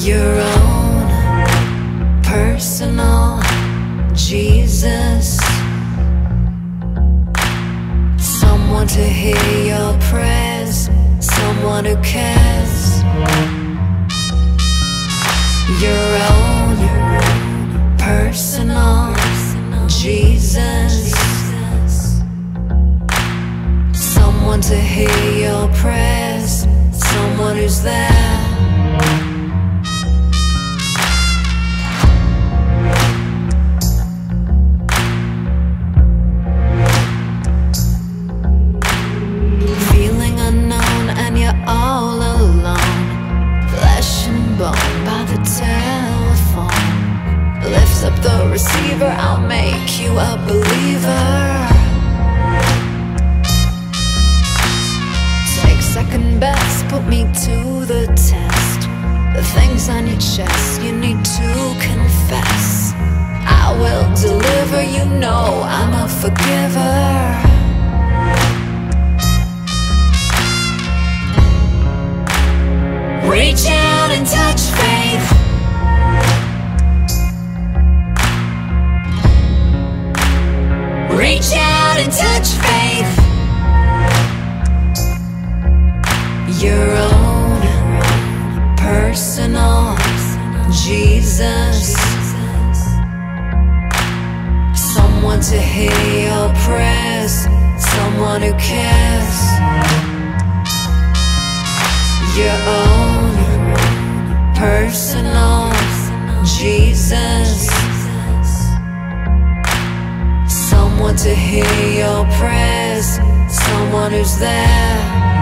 Your own personal Jesus. Someone to hear your prayers, someone who cares. Your own personal Jesus. Someone to hear your prayers, someone who's there. Receiver, I'll make you a believer. Take second best, put me to the test. The things on your chest, you need to confess. I will deliver, you know I'm a forgiver. Personal Jesus. Someone to hear your prayers, someone who cares your own personal Jesus. Someone to hear your prayers, someone who's there.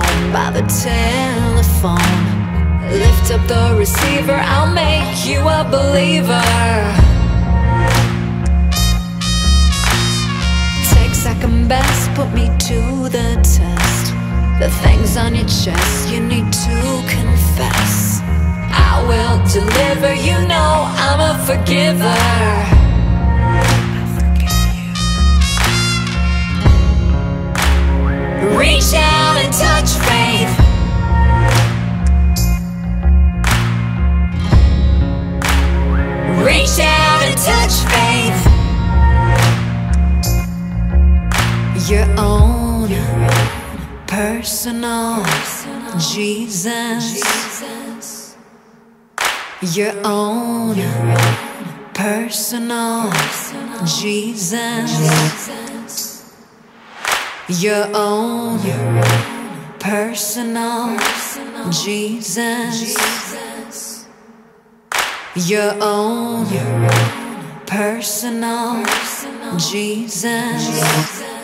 Bone by the telephone. Lift up the receiver, I'll make you a believer. Take second best, put me to the test. The things on your chest you need to confess. I will deliver, you know I'm a forgiver. Your own personal Jesus. Your own personal Jesus your own personal Jesus. Your own personal Jesus.